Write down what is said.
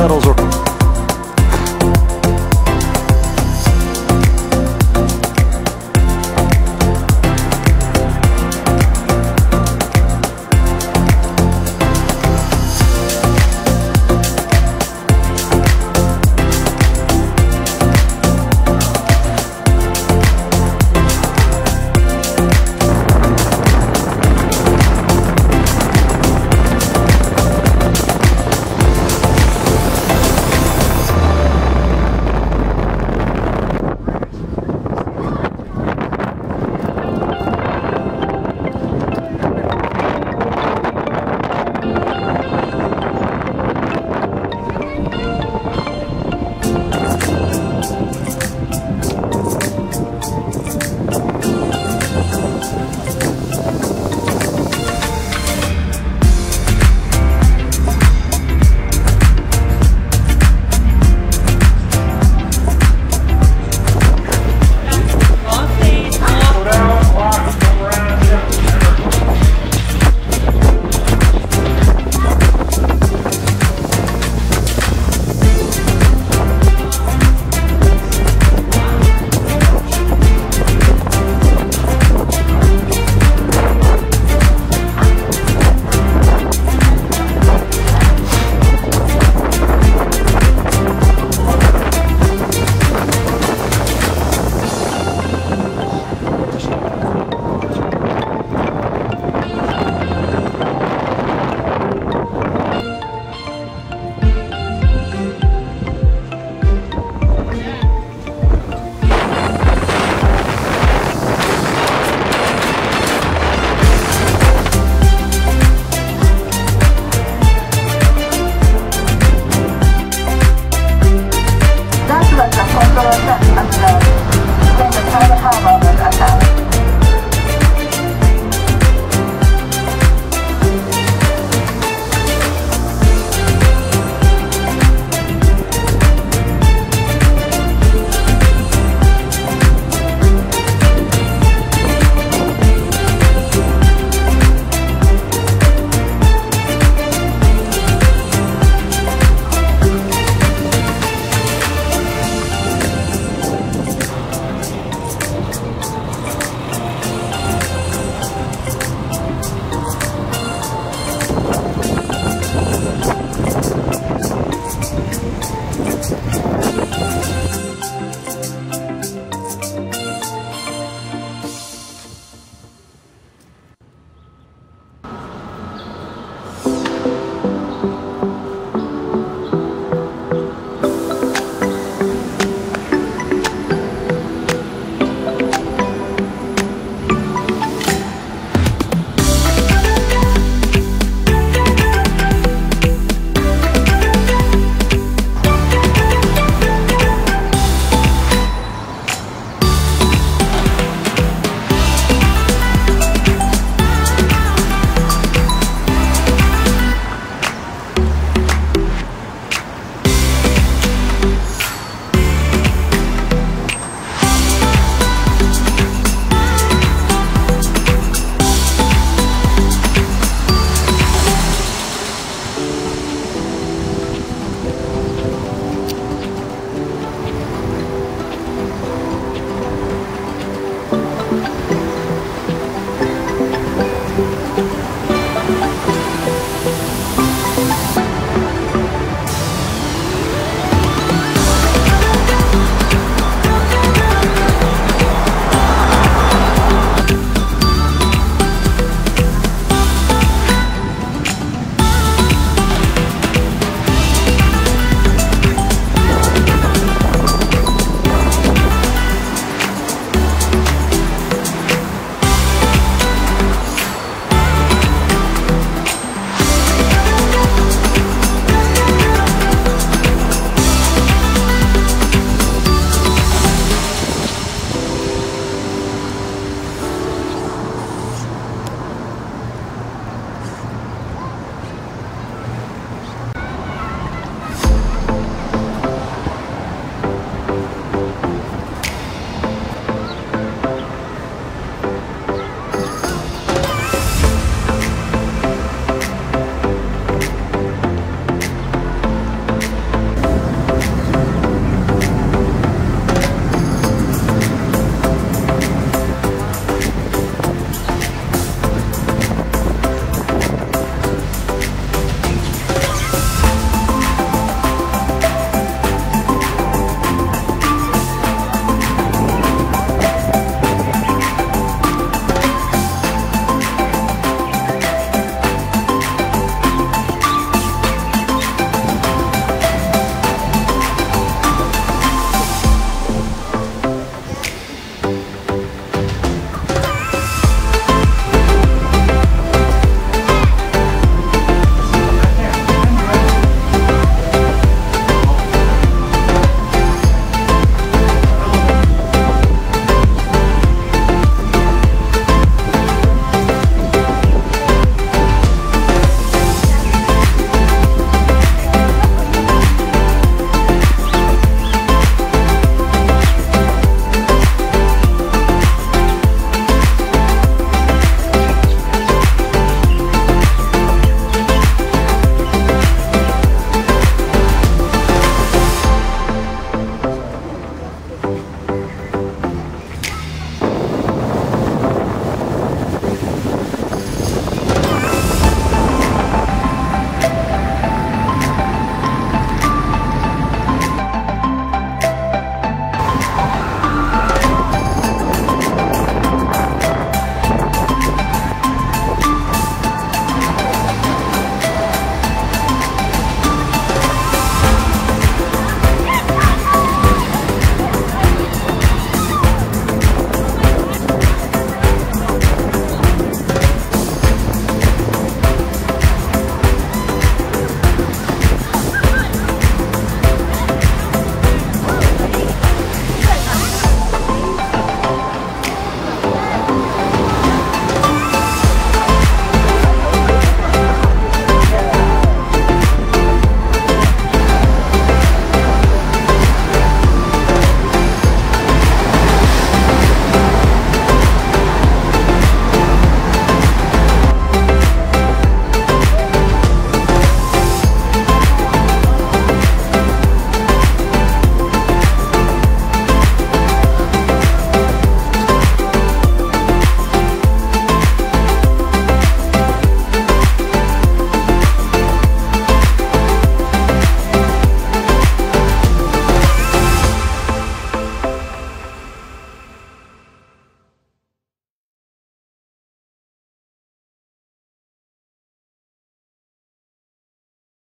Battles or have a moment and